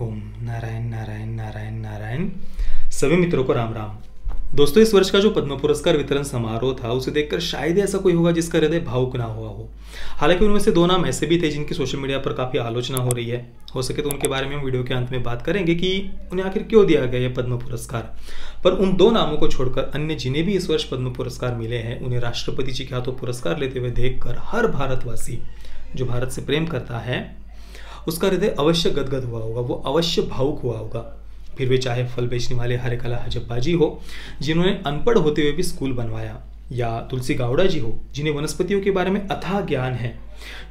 ओम नारायण नारायण नारायण नारायण। सभी मित्रों को राम राम। दोस्तों, इस वर्ष का जो पद्म पुरस्कार वितरण समारोह था, उसे देखकर शायद ऐसा कोई होगा जिसका हृदय भावुक ना हुआ हो। हालाँकि उनमें से दो नाम ऐसे भी थे जिनकी सोशल मीडिया पर काफ़ी आलोचना हो रही है। हो सके तो उनके बारे में हम वीडियो के अंत में बात करेंगे कि उन्हें आखिर क्यों दिया गया यह पद्म पुरस्कार। पर उन दो नामों को छोड़कर अन्य जिन्हें भी इस वर्ष पद्म पुरस्कार मिले हैं, उन्हें राष्ट्रपति जी के हाथों पुरस्कार लेते हुए देखकर हर भारतवासी, जो भारत से प्रेम करता है उसका हृदय अवश्य गदगद हुआ होगा, वो अवश्य भावुक हुआ होगा। फिर वे चाहे फल बेचने वाले हरे कला हजप्पा जी हो, जिन्होंने अनपढ़ होते हुए भी स्कूल बनवाया, या तुलसी गावड़ा जी हो, जिन्हें वनस्पतियों के बारे में अथाह ज्ञान है,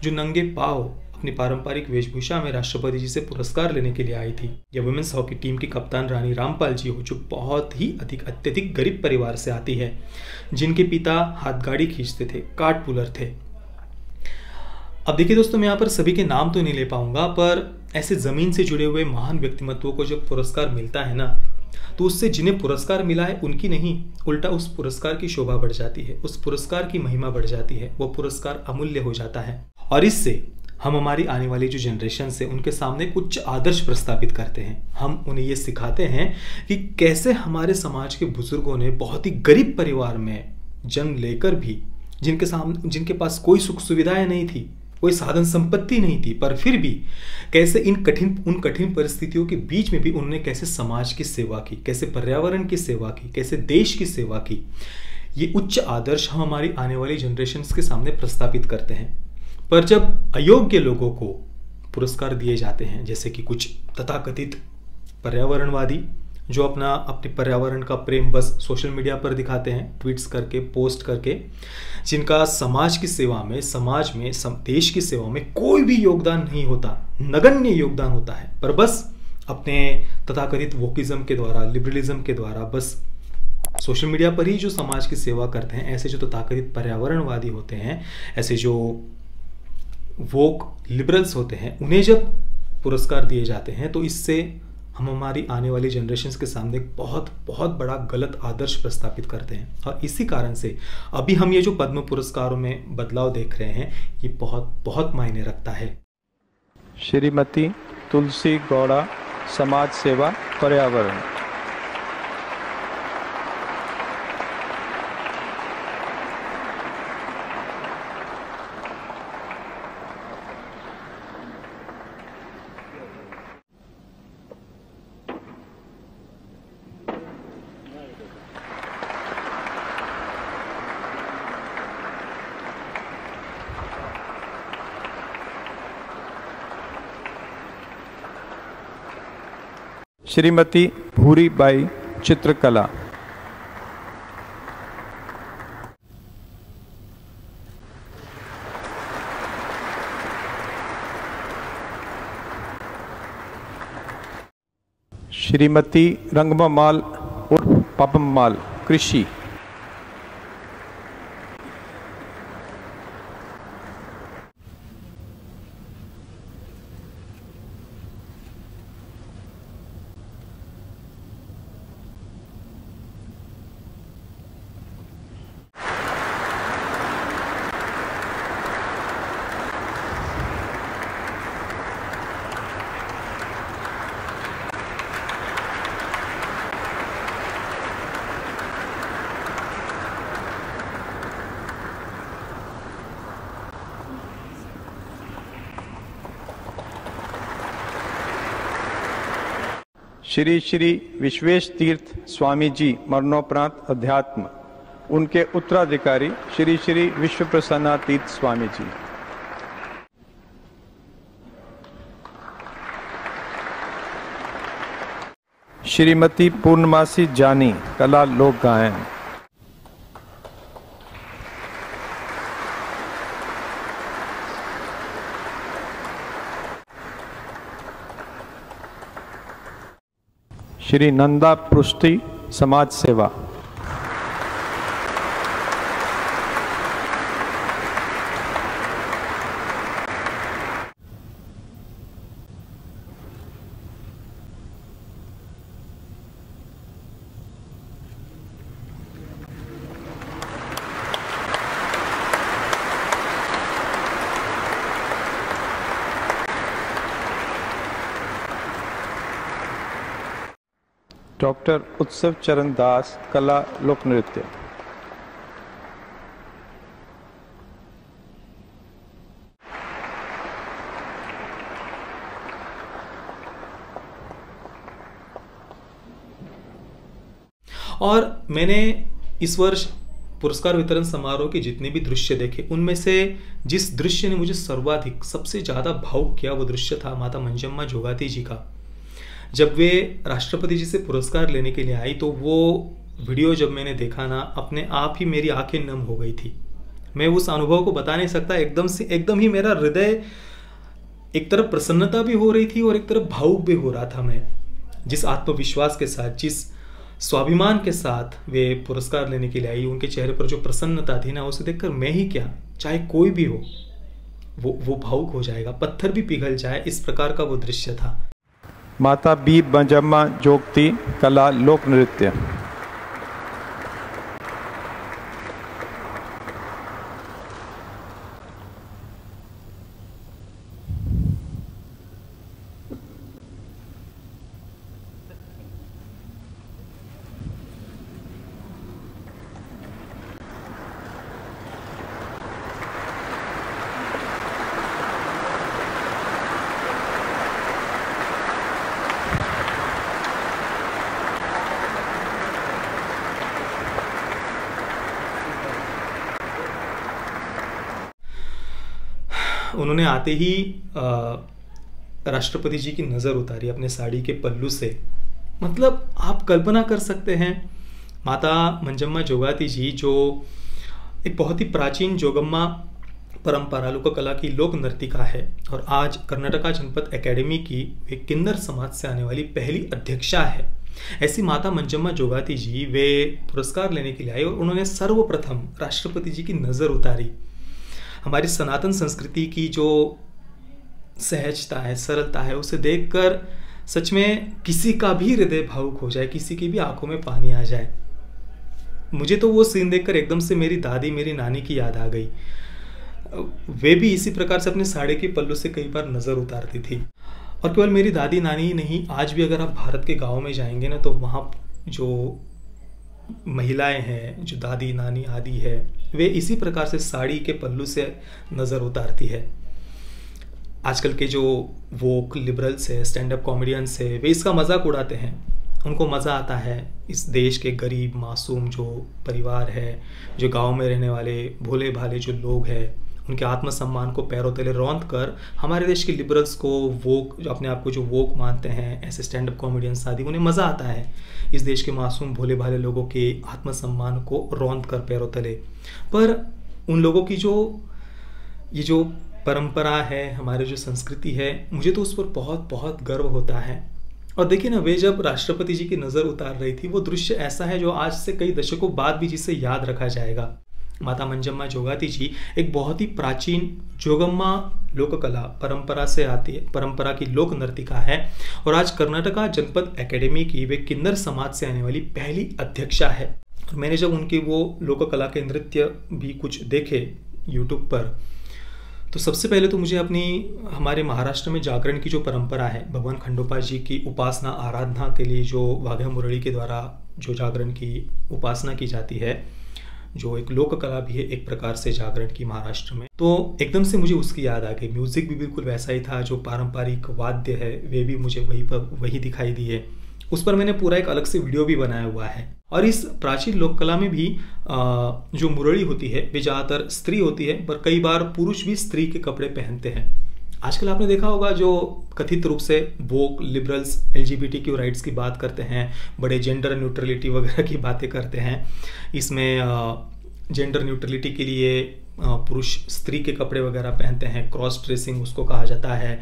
जो नंगे पाव अपनी पारंपरिक वेशभूषा में राष्ट्रपति जी से पुरस्कार लेने के लिए आई थी, या वुमेन्स हॉकी टीम की कप्तान रानी रामपाल जी हो, जो बहुत ही अधिक अत्यधिक गरीब परिवार से आती है, जिनके पिता हाथ गाड़ी खींचते थे काट पुलर थे। अब देखिए दोस्तों, मैं यहाँ पर सभी के नाम तो नहीं ले पाऊँगा, पर ऐसे ज़मीन से जुड़े हुए महान व्यक्तिमत्वों को जब पुरस्कार मिलता है ना तो उससे जिन्हें पुरस्कार मिला है, उनकी नहीं, उल्टा उस पुरस्कार की शोभा बढ़ जाती है, उस पुरस्कार की महिमा बढ़ जाती है, वो पुरस्कार अमूल्य हो जाता है। और इससे हम हमारी आने वाली जो जनरेशन से, उनके सामने कुछ आदर्श प्रस्तापित करते हैं। हम उन्हें ये सिखाते हैं कि कैसे हमारे समाज के बुज़ुर्गों ने बहुत ही गरीब परिवार में जन्म लेकर भी जिनके सामने जिनके पास कोई सुख सुविधाएँ नहीं थी कोई साधन संपत्ति नहीं थी, पर फिर भी कैसे इन कठिन, उन कठिन परिस्थितियों के बीच में भी उन्होंने कैसे समाज की सेवा की, कैसे पर्यावरण की सेवा की, कैसे देश की सेवा की, ये उच्च आदर्श हम हमारी आने वाली जनरेशन के सामने प्रस्तापित करते हैं। पर जब अयोग्य लोगों को पुरस्कार दिए जाते हैं, जैसे कि कुछ तथाकथित पर्यावरणवादी जो अपना, अपने पर्यावरण का प्रेम बस सोशल मीडिया पर दिखाते हैं ट्वीट्स करके पोस्ट करके, जिनका समाज की सेवा में, समाज में देश की सेवा में कोई भी योगदान नहीं होता, नगण्य योगदान होता है। पर बस अपने तथाकथित वोकिज्म के द्वारा लिबरलिज्म के द्वारा बस सोशल मीडिया पर ही जो समाज की सेवा करते हैं, ऐसे जो तथाकथित पर्यावरणवादी होते हैं, ऐसे जो वोक लिबरल्स होते हैं, उन्हें जब पुरस्कार दिए जाते हैं तो इससे हम हमारी आने वाली जनरेशन के सामने बहुत बहुत बड़ा गलत आदर्श प्रस्तापित करते हैं। और इसी कारण से अभी हम ये जो पद्म पुरस्कारों में बदलाव देख रहे हैं, ये बहुत बहुत मायने रखता है। श्रीमती तुलसी गौड़ा समाज सेवा पर्यावरण। श्रीमती भूरीबाई चित्रकला। श्रीमती रंगमाल उर्फ़ पपम माल कृषि। श्री श्री विश्वेश तीर्थ स्वामी जी मरणोपरांत अध्यात्म, उनके उत्तराधिकारी श्री श्री विश्व प्रसन्नातीत स्वामी जी श्रीमती पूर्णमासी जानी कला लोक गायन। श्री नंदा पृष्टि समाज सेवा। डॉक्टर उत्सव चरण दास, कला, लोक नृत्य। और मैंने इस वर्ष पुरस्कार वितरण समारोह के जितने भी दृश्य देखे, उनमें से जिस दृश्य ने मुझे सर्वाधिक, सबसे ज़्यादा भावुक किया, वो दृश्य था माता मंजम्मा जोगाती जी का। जब वे राष्ट्रपति जी से पुरस्कार लेने के लिए आई तो वो वीडियो जब मैंने देखा ना, अपने आप ही मेरी आँखें नम हो गई थी। मैं उस अनुभव को बता नहीं सकता, एकदम से, एकदम ही मेरा हृदय एक तरफ़ प्रसन्नता भी हो रही थी और एक तरफ़ भावुक भी हो रहा था मैं। जिस आत्मविश्वास के साथ, जिस स्वाभिमान के साथ वे पुरस्कार लेने के लिए आई, उनके चेहरे पर जो प्रसन्नता थी ना, उसे देखकर मैं ही क्या, चाहे कोई भी हो, वो वो भावुक हो जाएगा, पत्थर भी पिघल जाए, इस प्रकार का वो दृश्य था। माता बी बजम्मा जोगती कला लोक नृत्य। उन्होंने आते ही राष्ट्रपति जी की नज़र उतारी अपने साड़ी के पल्लू से। मतलब आप कल्पना कर सकते हैं, माता मंजम्मा जोगाती जी, जो एक बहुत ही प्राचीन जोगम्मा परंपरा लोक कला की लोक नर्तिका है, और आज कर्नाटका जनपद एकेडमी की वे किन्नर समाज से आने वाली पहली अध्यक्षा है। ऐसी माता मंजम्मा जोगाती जी, वे पुरस्कार लेने के लिए आई और उन्होंने सर्वप्रथम राष्ट्रपति जी की नज़र उतारी। हमारी सनातन संस्कृति की जो सहजता है, सरलता है, उसे देखकर सच में किसी का भी हृदय भावुक हो जाए, किसी की भी आँखों में पानी आ जाए, मुझे तो वो सीन देखकर एकदम से मेरी दादी, मेरी नानी की याद आ गई। वे भी इसी प्रकार से अपने साड़े के पल्लू से कई बार नज़र उतारती थी। और केवल मेरी दादी, नानी नहीं, आज भी अगर आप भारत के गाँव में जाएँगे ना तो वहाँ जो महिलाएँ हैं, जो दादी, नानी आदि है वे इसी प्रकार से साड़ी के पल्लू से नज़र उतारती है। आजकल के जो वोक लिबरल्स है स्टैंड अप कॉमेडियंस है, वे इसका मज़ाक उड़ाते हैं। उनको मज़ा आता है इस देश के गरीब, मासूम जो परिवार है, जो गाँव में रहने वाले भोले भाले जो लोग हैं उनके आत्मसम्मान को पैरों तले रौंद कर हमारे देश के लिबरल्स को वोक जो अपने आप को जो वोक मानते हैं, ऐसे स्टैंड अप कॉमेडियंस आदि उन्हें मज़ा आता है। इस देश के मासूम भोले भाले लोगों के आत्मसम्मान को रौंद कर पैरों तले। पर उन लोगों की जो, ये जो परंपरा है, हमारे जो संस्कृति है, मुझे तो उस पर बहुत बहुत गर्व होता है। और देखिए ना, वे जब राष्ट्रपति जी की नज़र उतार रही थी, वो दृश्य ऐसा है जो आज से कई दशकों बाद भी जिसे याद रखा जाएगा। माता मंजम्मा जोगाती जी एक बहुत ही प्राचीन जोगम्मा लोक कला परंपरा से आती है, परंपरा की लोक नर्तिका है। और आज कर्नाटका जनपद एकेडमी की वे किन्नर समाज से आने वाली पहली अध्यक्षा है। और मैंने जब उनकी वो लोक कला के नृत्य भी कुछ देखे यूट्यूब पर तो सबसे पहले तो मुझे अपनी, हमारे महाराष्ट्र में जागरण की जो परंपरा है, भगवान खंडोपा जी की उपासना, आराधना के लिए जो वाघा मुरली के द्वारा जो जागरण की उपासना की जाती है जो एक लोक कला भी है, एक प्रकार से जागरण की महाराष्ट्र में। तो एकदम से मुझे उसकी याद आ गई। म्यूज़िक भी बिल्कुल वैसा ही था, जो पारंपरिक वाद्य है, वे भी मुझे वही पर, वही दिखाई दिए। उस पर मैंने पूरा एक अलग से वीडियो भी बनाया हुआ है। और इस प्राचीन लोक कला में भी जो मुरली होती है, वे ज़्यादातर स्त्री होती है, पर कई बार पुरुष भी स्त्री के कपड़े पहनते हैं। आजकल आपने देखा होगा जो कथित रूप से वोक लिबरल्स एल की राइट्स की बात करते हैं, बड़े जेंडर न्यूट्रलिटी वगैरह की बातें करते हैं। इसमें जेंडर न्यूट्रलिटी के लिए पुरुष स्त्री के कपड़े वगैरह पहनते हैं क्रॉस ड्रेसिंग उसको कहा जाता है।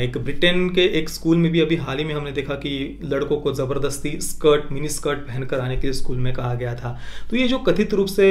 एक ब्रिटेन के एक स्कूल में भी अभी हाल ही में हमने देखा कि लड़कों को ज़बरदस्ती स्कर्ट मिनी स्कर्ट पहनकर आने के लिए स्कूल में कहा गया था। तो ये जो कथित रूप से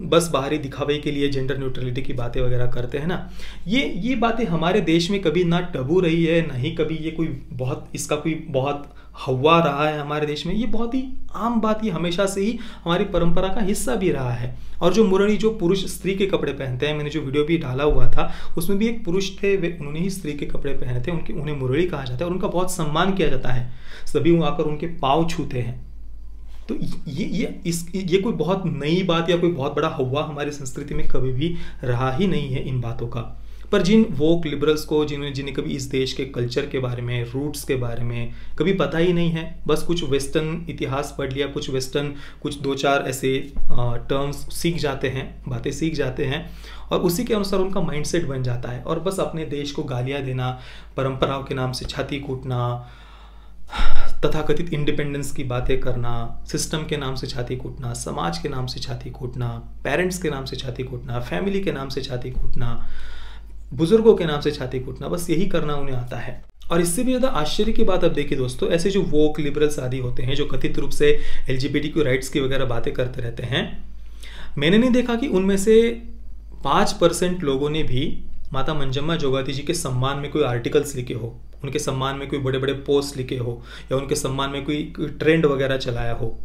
बस बाहरी दिखावे के लिए जेंडर न्यूट्रलिटी की बातें वगैरह करते हैं ना। ये ये बातें हमारे देश में कभी ना टबू रही है, ना ही कभी ये कोई बहुत, इसका कोई बहुत हवा रहा है हमारे देश में। ये बहुत ही आम बात, ये हमेशा से ही हमारी परंपरा का हिस्सा भी रहा है। और जो मुरणी जो पुरुष स्त्री के कपड़े पहनते हैं, मैंने जो वीडियो भी डाला हुआ था, उसमें भी एक पुरुष थे, वे उन्होंने ही स्त्री के कपड़े पहने थे उनके, उन्हें मुरड़ी कहा जाता है और उनका बहुत सम्मान किया जाता है। सभी आकर उनके पाँव छूते हैं। तो ये ये इस, ये कोई बहुत नई बात या कोई बहुत बड़ा हवा हमारी संस्कृति में कभी भी रहा ही नहीं है इन बातों का। पर जिन वोक लिबरल्स को जिन्होंने जिन्हें कभी इस देश के कल्चर के बारे में रूट्स के बारे में कभी पता ही नहीं है, बस कुछ वेस्टर्न इतिहास पढ़ लिया, कुछ वेस्टर्न कुछ दो चार ऐसे टर्म्स सीख जाते हैं, बातें सीख जाते हैं और उसी के अनुसार उनका माइंडसेट बन जाता है और बस अपने देश को गालियाँ देना, परंपराओं के नाम से छाती कूटना तथाकथित इंडिपेंडेंस की बातें करना सिस्टम के नाम से छाती कूटना, समाज के नाम से छाती कूटना पेरेंट्स के नाम से छाती कूटना फैमिली के नाम से छाती कूटना, बुज़ुर्गों के नाम से छाती कूटना, बस यही करना उन्हें आता है। और इससे भी ज़्यादा आश्चर्य की बात अब देखिए दोस्तों, ऐसे जो वोक लिबरल्स आदि होते हैं, जो कथित रूप से एल राइट्स की वगैरह बातें करते रहते हैं, मैंने नहीं देखा कि उनमें से पाँच परसेंट लोगों ने भी माता मंजम्मा जोगाती जी के सम्मान में कोई आर्टिकल्स लिखे हो। उनके सम्मान में कोई बड़े बड़े पोस्ट लिखे हो या उनके सम्मान में कोई, ट्रेंड वगैरह चलाया हो।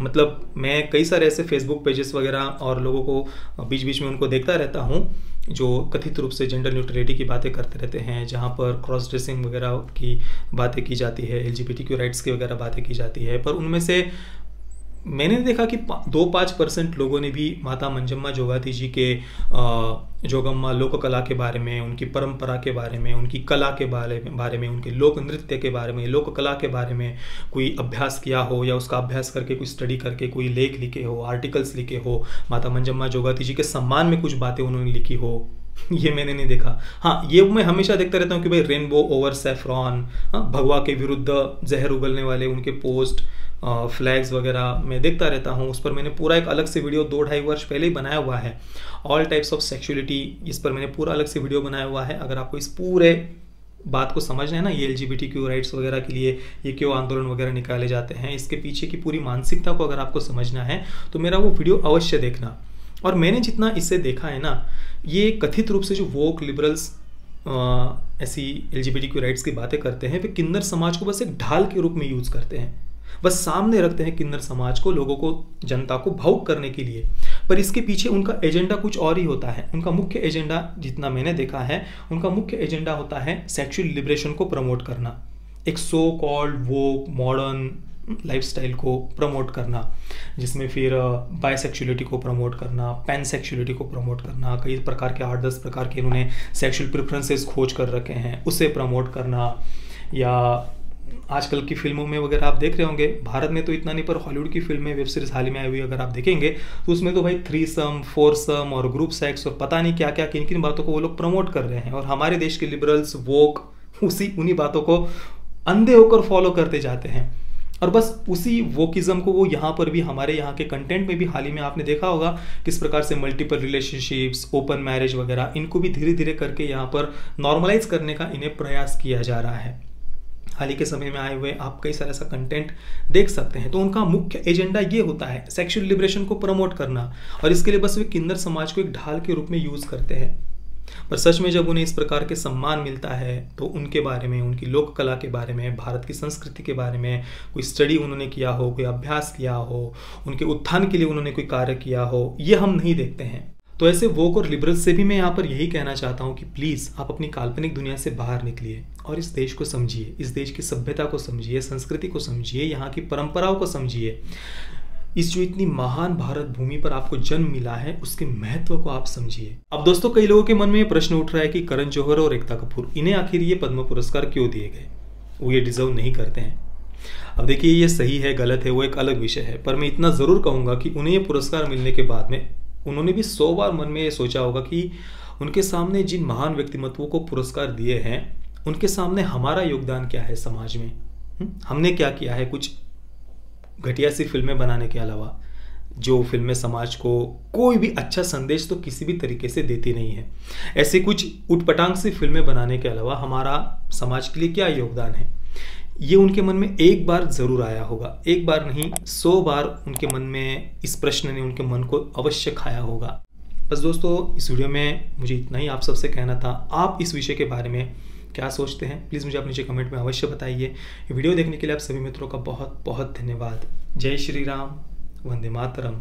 मतलब मैं कई सारे ऐसे फेसबुक पेजेस वगैरह और लोगों को बीच बीच में उनको देखता रहता हूँ जो कथित रूप से जेंडर न्यूट्रलिटी की बातें करते रहते हैं जहाँ पर क्रॉस ड्रेसिंग वगैरह की बातें की जाती है एल जी राइट्स की वगैरह बातें की जाती है पर उनमें से मैंने देखा कि दो पाँच परसेंट लोगों ने भी माता मंजम्मा जोगाती जी के जोगम्मा लोक कला के बारे में, उनकी परंपरा के बारे में, उनकी कला के बारे में बारे में, उनके लोक नृत्य के बारे में लोक कला के बारे में कोई अभ्यास किया हो या उसका अभ्यास करके, कोई स्टडी करके, कोई लेख लिखे हो आर्टिकल्स लिखे हो, माता मंजम्मा जोगाती जी के सम्मान में कुछ बातें उन्होंने लिखी हो, ये मैंने नहीं देखा। हाँ ये मैं हमेशा देखता रहता हूँ कि भाई रेनबो ओवर सेफ्रॉन भगवा के विरुद्ध जहर उगलने वाले उनके पोस्ट फ्लैग्स वगैरह मैं देखता रहता हूँ। उस पर मैंने पूरा एक अलग से वीडियो दो ढाई वर्ष पहले ही बनाया हुआ है। ऑल टाइप्स ऑफ़ सेक्सुअलिटी इस पर मैंने पूरा अलग से वीडियो बनाया हुआ है। अगर आपको इस पूरे बात को समझना है ना, ये L G B T Q rights वगैरह के लिए ये क्यों आंदोलन वगैरह निकाले जाते हैं, इसके पीछे की पूरी मानसिकता को अगर आपको समझना है तो मेरा वो वीडियो अवश्य देखना। और मैंने जितना इससे देखा है ना, ये कथित रूप से जो वोक लिबरल्स ऐसी L G B T Q rights की बातें करते हैं, वे किन्नर समाज को बस एक ढाल के रूप में यूज़ करते हैं। बस सामने रखते हैं किन्नर समाज को, लोगों को, जनता को भावुक करने के लिए। पर इसके पीछे उनका एजेंडा कुछ और ही होता है। उनका मुख्य एजेंडा जितना मैंने देखा है, उनका मुख्य एजेंडा होता है सेक्सुअल लिबरेशन को प्रमोट करना। एक सो कॉल्ड वो मॉडर्न लाइफस्टाइल को प्रमोट करना, जिसमें फिर बायसेक्सुअलिटी को प्रमोट करना पैन सेक्सुअलिटी को प्रमोट करना, कई प्रकार के आठ दस प्रकार के इन्होंने सेक्सुअल प्रेफरेंसेस खोज कर रखे हैं, उसे प्रमोट करना, या आजकल की फ़िल्मों में वगैरह आप देख रहे होंगे, भारत में तो इतना नहीं, पर हॉलीवुड की फ़िल्में वेब सीरीज़ हाल ही में आई हुई अगर आप देखेंगे तो उसमें तो भाई थ्री सम फोर सम और ग्रुप सेक्स और पता नहीं क्या क्या किन किन बातों को वो लोग प्रमोट कर रहे हैं। और हमारे देश के लिबरल्स वोक उसी, उन्हीं बातों को अंधे होकर फॉलो करते जाते हैं। और बस उसी वोकिज्म को वो यहाँ पर भी, हमारे यहाँ के कंटेंट में भी हाल ही में आपने देखा होगा, किस प्रकार से मल्टीपल रिलेशनशिप्स ओपन मैरिज वगैरह, इनको भी धीरे धीरे करके यहाँ पर नॉर्मलाइज करने का इन्हें प्रयास किया जा रहा है। हाल ही के समय में आए हुए आप कई सारा ऐसा कंटेंट देख सकते हैं। तो उनका मुख्य एजेंडा ये होता है सेक्शुअल लिबरेशन को प्रमोट करना और इसके लिए बस वे किन्नर समाज को एक ढाल के रूप में यूज़ करते हैं। पर सच में जब उन्हें इस प्रकार के सम्मान मिलता है तो उनके बारे में, उनकी लोक कला के बारे में, भारत की संस्कृति के बारे में कोई स्टडी उन्होंने किया हो, कोई अभ्यास किया हो, उनके उत्थान के लिए उन्होंने कोई कार्य किया हो, ये हम नहीं देखते हैं। तो ऐसे वोक और लिबरल से भी मैं यहाँ पर यही कहना चाहता हूँ कि प्लीज़ आप अपनी काल्पनिक दुनिया से बाहर निकलिए और इस देश को समझिए, इस देश की सभ्यता को समझिए, संस्कृति को समझिए, यहाँ की परंपराओं को समझिए। इस जो इतनी महान भारत भूमि पर आपको जन्म मिला है, उसके महत्व को आप समझिए। अब दोस्तों, कई लोगों के मन में ये प्रश्न उठ रहा है कि करण जौहर और एकता कपूर, इन्हें आखिर ये पद्म पुरस्कार क्यों दिए गए? वो ये डिजर्व नहीं करते हैं। अब देखिए, ये सही है, गलत है, वो एक अलग विषय है, पर मैं इतना ज़रूर कहूँगा कि उन्हें ये पुरस्कार मिलने के बाद में उन्होंने भी सौ बार मन में ये सोचा होगा कि उनके सामने जिन महान व्यक्तिमत्वों को पुरस्कार दिए हैं, उनके सामने हमारा योगदान क्या है समाज में? हमने क्या किया है कुछ घटिया सी फ़िल्में बनाने के अलावा, जो फ़िल्में समाज को कोई भी अच्छा संदेश तो किसी भी तरीके से देती नहीं है। ऐसे कुछ उटपटांग सी फ़िल्में बनाने के अलावा हमारा समाज के लिए क्या योगदान है? ये उनके मन में एक बार ज़रूर आया होगा। एक बार नहीं, सौ बार उनके मन में इस प्रश्न ने उनके मन को अवश्य खाया होगा। बस दोस्तों, इस वीडियो में मुझे इतना ही आप सबसे कहना था। आप इस विषय के बारे में क्या सोचते हैं? प्लीज़ मुझे आप नीचे कमेंट में अवश्य बताइए। वीडियो देखने के लिए आप सभी मित्रों का बहुत बहुत धन्यवाद। जय श्री राम, वंदे मातरम।